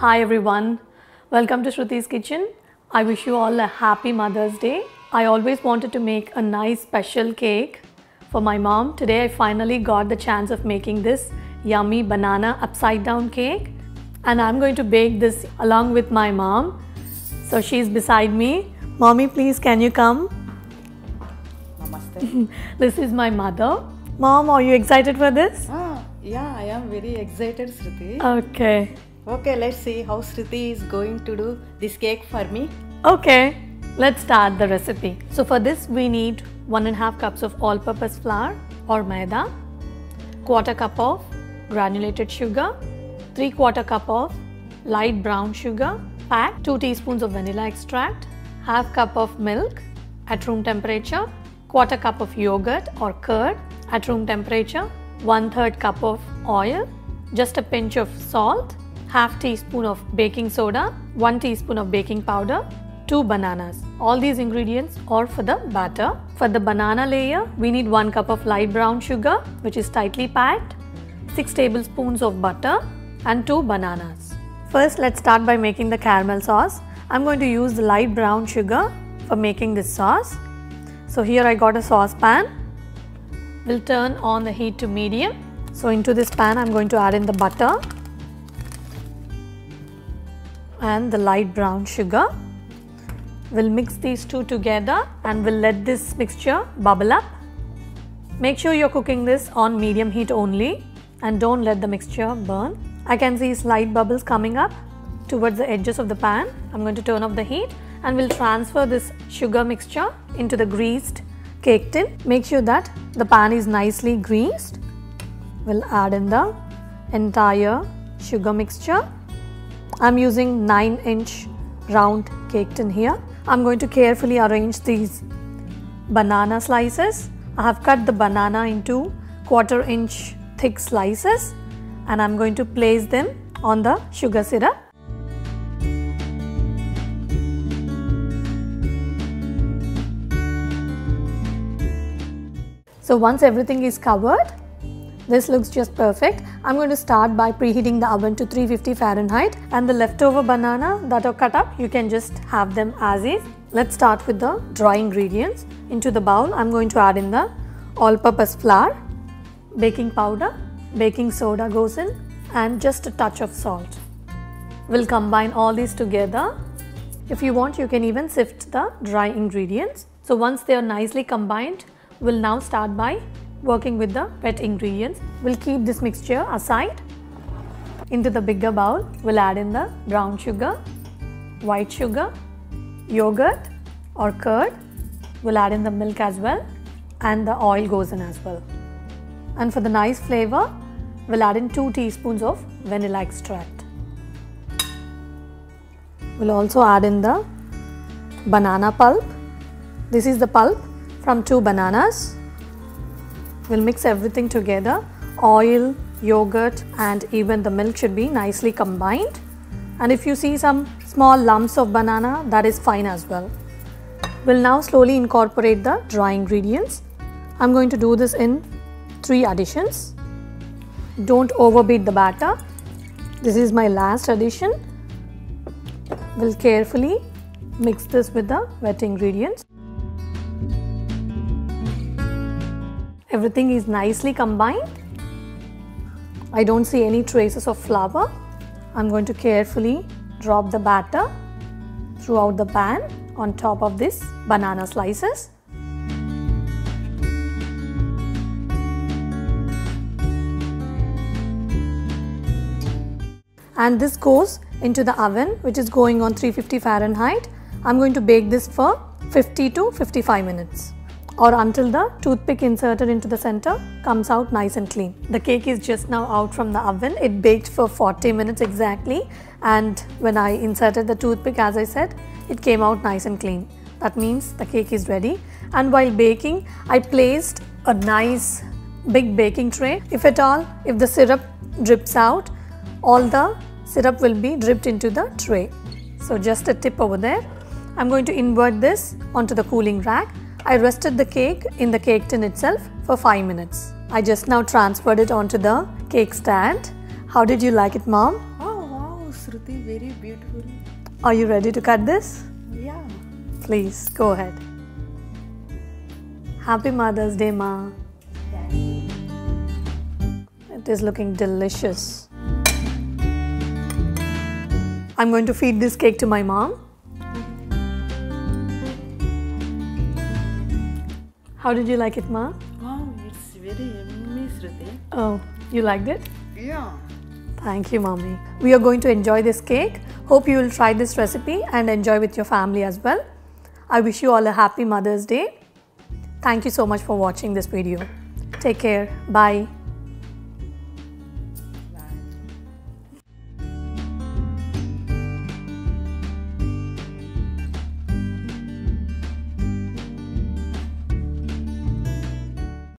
Hi everyone, welcome to Shruti's Kitchen. I wish you all a happy Mother's Day. I always wanted to make a nice special cake for my mom. Today I finally got the chance of making this yummy banana upside down cake and I'm going to bake this along with my mom. So she's beside me. Mommy, please can you come? Namaste. This is my mother. Mom, are you excited for this? ah, yeah, I am very excited, Shruti. Okay. Okay, let's see how Shruti is going to do this cake for me. Okay, let's start the recipe. So for this we need one and a half cups of all-purpose flour or maida, quarter cup of granulated sugar, three quarter cup of light brown sugar, pack, two teaspoons of vanilla extract, half cup of milk at room temperature, quarter cup of yogurt or curd at room temperature, one third cup of oil, just a pinch of salt, half teaspoon of baking soda, 1 teaspoon of baking powder, 2 bananas. All these ingredients are for the batter. For the banana layer, we need 1 cup of light brown sugar which is tightly packed, 6 tablespoons of butter and 2 bananas. First let's start by making the caramel sauce. I'm going to use the light brown sugar for making this sauce. So here I got a saucepan. We'll turn on the heat to medium. So into this pan I'm going to add in the butter and the light brown sugar. We'll mix these two together and we'll let this mixture bubble up. Make sure you're cooking this on medium heat only and don't let the mixture burn. I can see slight bubbles coming up towards the edges of the pan. I'm going to turn off the heat and we'll transfer this sugar mixture into the greased cake tin. Make sure that the pan is nicely greased. We'll add in the entire sugar mixture I'm using 9 inch round cake tin here. I'm going to carefully arrange these banana slices. I have cut the banana into quarter inch thick slices and I'm going to place them on the sugar syrup. So once everything is covered, this looks just perfect. I'm going to start by preheating the oven to 350 Fahrenheit and the leftover banana that are cut up, you can just have them as is. Let's start with the dry ingredients. Into the bowl, I'm going to add in the all-purpose flour, baking powder, baking soda goes in and just a touch of salt. We'll combine all these together. If you want, you can even sift the dry ingredients. So once they are nicely combined, we'll now start by working with the wet ingredients. We'll keep this mixture aside. Into the bigger bowl, we'll add in the brown sugar, white sugar, yogurt or curd. We'll add in the milk as well and the oil goes in as well. And for the nice flavor, we'll add in 2 teaspoons of vanilla extract. We'll also add in the banana pulp. This is the pulp from 2 bananas We'll mix everything together. Oil, yogurt and even the milk should be nicely combined. And if you see some small lumps of banana, that is fine as well. We'll now slowly incorporate the dry ingredients. I'm going to do this in three additions. Don't overbeat the batter. This is my last addition. We'll carefully mix this with the wet ingredients. Everything is nicely combined. I don't see any traces of flour. I'm going to carefully drop the batter throughout the pan on top of this banana slices. And this goes into the oven which is going on 350 Fahrenheit. I'm going to bake this for 50 to 55 minutes or until the toothpick inserted into the center comes out nice and clean. The cake is just now out from the oven. It baked for 40 minutes exactly and when I inserted the toothpick as I said, it came out nice and clean. That means the cake is ready and while baking, I placed a nice big baking tray. If at all, if the syrup drips out, all the syrup will be dripped into the tray. So just a tip over there. I'm going to invert this onto the cooling rack I rested the cake in the cake tin itself for 5 minutes. I just now transferred it onto the cake stand. How did you like it, mom? Oh wow, Shruti. Shruti, very beautiful. Are you ready to cut this? Yeah. Please go ahead. Happy Mother's Day, Ma. It is looking delicious. I'm going to feed this cake to my mom. How did you like it, Ma? Wow, it's very yummy, Shruti. Oh, you liked it? Yeah. Thank you, mommy. We are going to enjoy this cake. Hope you will try this recipe and enjoy with your family as well. I wish you all a happy Mother's Day. Thank you so much for watching this video. Take care. Bye.